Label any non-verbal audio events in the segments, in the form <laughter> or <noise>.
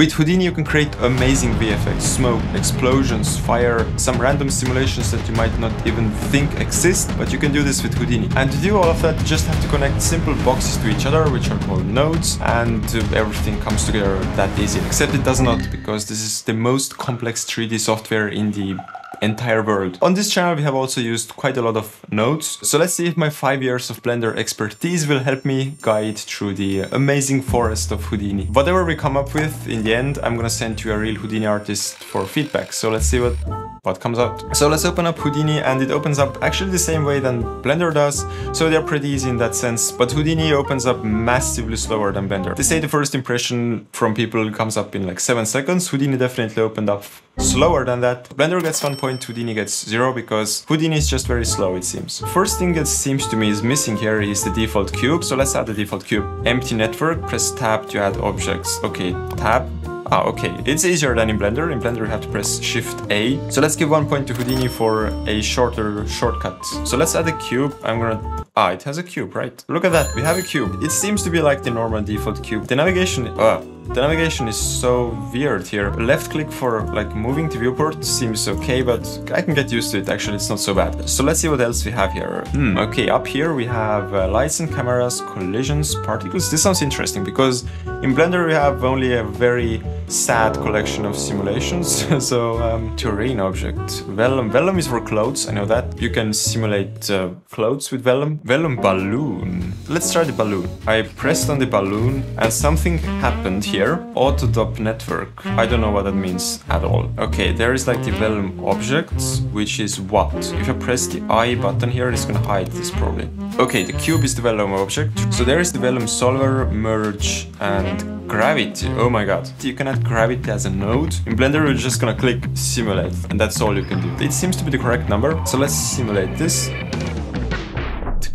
With Houdini you can create amazing VFX, smoke, explosions, fire, some random simulations that you might not even think exist, but you can do this with Houdini. And to do all of that you just have to connect simple boxes to each other, which are called nodes, and everything comes together that easy. Except it does not, because this is the most complex 3D software in the entire world. On this channel we have also used quite a lot of nodes, so let's see if my 5 years of Blender expertise will help me guide through the amazing forest of Houdini. Whatever we come up with, in the end I'm gonna send to a real Houdini artist for feedback, so let's see what what comes out. So let's open up Houdini and it opens up actually the same way than Blender does, so they're pretty easy in that sense, but Houdini opens up massively slower than Blender. They say the first impression from people comes up in like 7 seconds, Houdini definitely opened up slower than that. Blender gets 1 point, Houdini gets 0 because Houdini is just very slow it seems. First thing that seems to me is missing here is the default cube, so let's add the default cube. Empty network, press tab to add objects. Okay, tab, Ah, okay. It's easier than in Blender. In Blender you have to press Shift A. So let's give one point to Houdini for a shorter shortcut. So let's add a cube. I'm gonna... Ah, it has a cube, right? Look at that. We have a cube. It seems to be like the normal default cube. The navigation... Uh, the navigation is so weird here. Left click for like moving to viewport seems okay, but I can get used to it. Actually, it's not so bad. So let's see what else we have here. Hmm, okay, up here we have uh, lights and cameras, collisions, particles. This sounds interesting because in Blender we have only a very sad collection of simulations. <laughs> so um, terrain object, vellum. Vellum is for clothes, I know that. You can simulate uh, clothes with vellum. Vellum balloon. Let's try the balloon. I pressed on the balloon and something happened here here, Autodop network. I don't know what that means at all. Okay, there is like the vellum objects, which is what? If I press the I button here, it's gonna hide this probably. Okay, the cube is the vellum object. So there is the vellum solver, merge, and gravity. Oh my god. You can add gravity as a node. In Blender, you're just gonna click simulate, and that's all you can do. It seems to be the correct number. So let's simulate this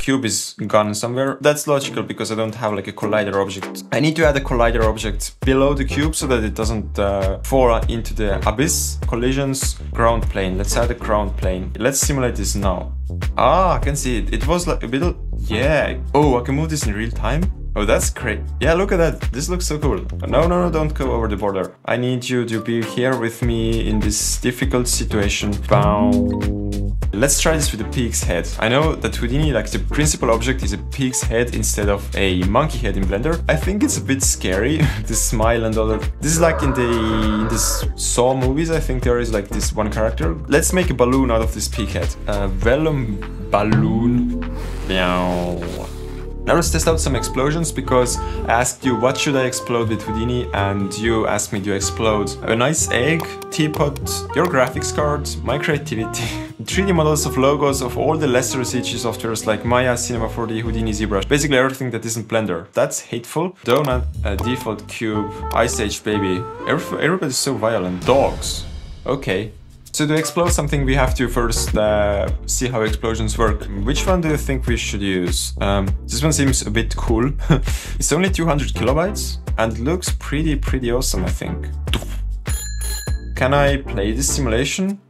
cube is gone somewhere. That's logical because I don't have like a collider object. I need to add a collider object below the cube so that it doesn't uh, fall into the abyss. Collisions, ground plane. Let's add a ground plane. Let's simulate this now. Ah, I can see it. It was like a bit... Yeah. Oh, I can move this in real time? Oh, that's great. Yeah, look at that. This looks so cool. No, no, no, don't go over the border. I need you to be here with me in this difficult situation. Bow. Let's try this with a pig's head. I know that Houdini, like the principal object is a pig's head instead of a monkey head in Blender. I think it's a bit scary, <laughs> the smile and all that. This is like in the in this Saw movies, I think there is like this one character. Let's make a balloon out of this pig head. Uh, vellum balloon. Meow. Now let's test out some explosions because I asked you what should I explode with Houdini and you asked me to explode a nice egg, teapot, your graphics card, my creativity, <laughs> 3D models of logos of all the lesser CG softwares like Maya, Cinema 4D, Houdini, ZBrush, basically everything that isn't Blender. That's hateful. Donut, default cube, Ice Age baby. Everybody's so violent. Dogs. Okay. So to explode something, we have to first uh, see how explosions work. Which one do you think we should use? Um, this one seems a bit cool. <laughs> it's only 200 kilobytes and looks pretty, pretty awesome, I think. Can I play this simulation?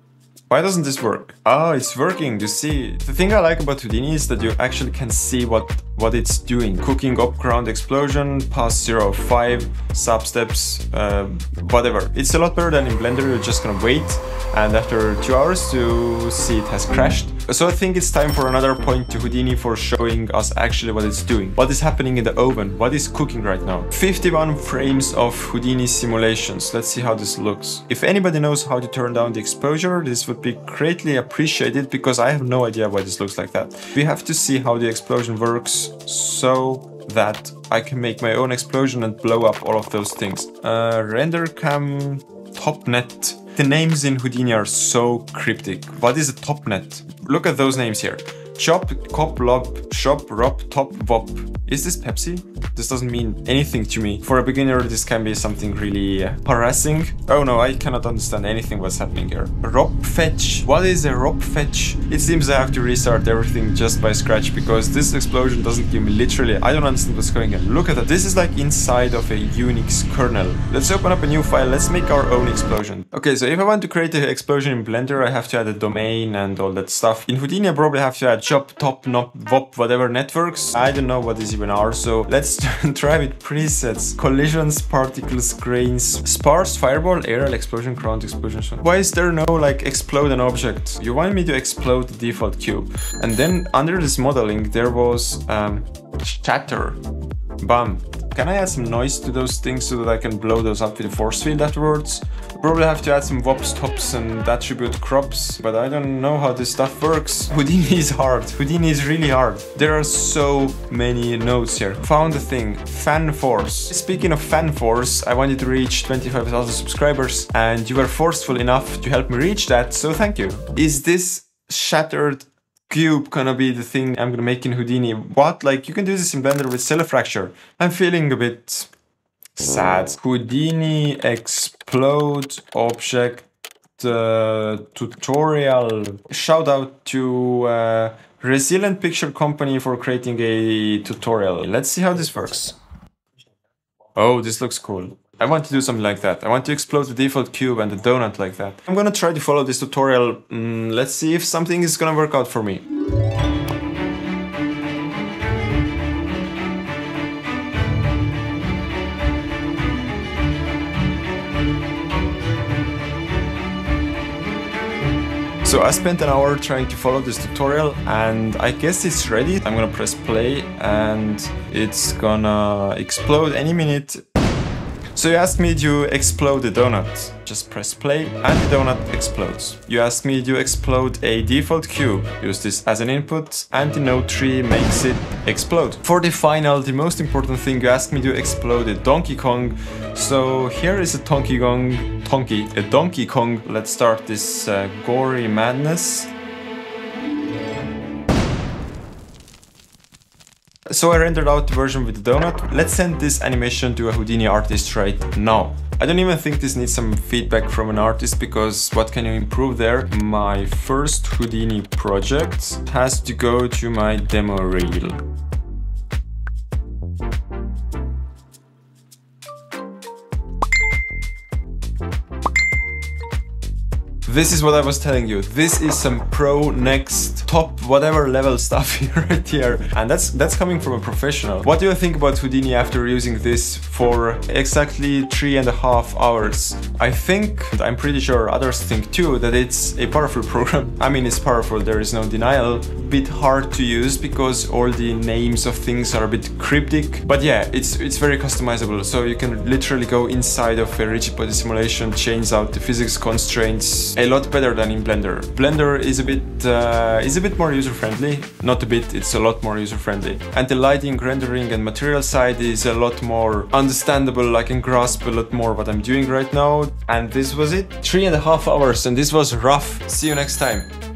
Why doesn't this work? Ah, it's working, you see. The thing I like about Houdini is that you actually can see what, what it's doing. Cooking up ground explosion, past 0 5, sub steps, uh, whatever. It's a lot better than in Blender, you're just gonna wait and after 2 hours to see it has crashed. So I think it's time for another point to Houdini for showing us actually what it's doing. What is happening in the oven? What is cooking right now? 51 frames of Houdini simulations. Let's see how this looks. If anybody knows how to turn down the exposure, this would be greatly appreciated because I have no idea why this looks like that. We have to see how the explosion works so that I can make my own explosion and blow up all of those things. Uh, render cam topnet the names in Houdini are so cryptic. What is a topnet? Look at those names here. Chop, cop, lop, shop, rop, top, wop. Is this Pepsi? This doesn't mean anything to me. For a beginner, this can be something really uh, harassing. Oh no, I cannot understand anything what's happening here. ROP fetch. What is a ROP fetch? It seems I have to restart everything just by scratch because this explosion doesn't give me literally... I don't understand what's going on. Look at that. This is like inside of a Unix kernel. Let's open up a new file. Let's make our own explosion. Okay, so if I want to create an explosion in Blender, I have to add a domain and all that stuff. In Houdini, I probably have to add chop, top, nop, wop, whatever networks. I don't know what these even are, so let's <laughs> try with presets. Collisions, particles, grains, sparse, fireball, aerial, explosion, ground, explosion. Why is there no like explode an object? You want me to explode the default cube. And then under this modeling, there was um, shatter. Bam. Can I add some noise to those things so that I can blow those up with a force field afterwards? Probably have to add some wops, tops and attribute crops, but I don't know how this stuff works. <laughs> Houdini is hard. Houdini is really hard. There are so many nodes here. Found a thing. Fan Force. Speaking of Fan Force, I wanted to reach 25,000 subscribers and you were forceful enough to help me reach that, so thank you. Is this shattered cube gonna be the thing I'm gonna make in Houdini. What? Like, you can do this in Blender with Stellar Fracture. I'm feeling a bit sad. Houdini explode object uh, tutorial. Shout out to uh, Resilient Picture Company for creating a tutorial. Let's see how this works. Oh, this looks cool. I want to do something like that. I want to explode the default cube and the donut like that. I'm gonna try to follow this tutorial. Mm, let's see if something is gonna work out for me. So I spent an hour trying to follow this tutorial and I guess it's ready. I'm gonna press play and it's gonna explode any minute so you asked me to explode the donut. Just press play and the donut explodes. You asked me to explode a default cube. Use this as an input and the node tree makes it explode. For the final, the most important thing, you asked me to explode a Donkey Kong. So here is a Donkey Kong, Donkey, a Donkey Kong. Let's start this uh, gory madness. So I rendered out the version with the donut. Let's send this animation to a Houdini artist right now. I don't even think this needs some feedback from an artist because what can you improve there? My first Houdini project has to go to my demo reel. This is what I was telling you. This is some pro next top whatever level <laughs> stuff right here. And that's that's coming from a professional. What do you think about Houdini after using this for exactly three and a half hours? I think, I'm pretty sure others think too, that it's a powerful <laughs> program. I mean, it's powerful, there is no denial. Bit hard to use because all the names of things are a bit cryptic. But yeah, it's it's very customizable. So you can literally go inside of a rigid body simulation, change out the physics constraints, a lot better than in Blender. Blender is a bit uh, is a bit more user-friendly. Not a bit, it's a lot more user-friendly. And the lighting, rendering and material side is a lot more understandable. I can grasp a lot more what I'm doing right now. And this was it. Three and a half hours and this was rough. See you next time.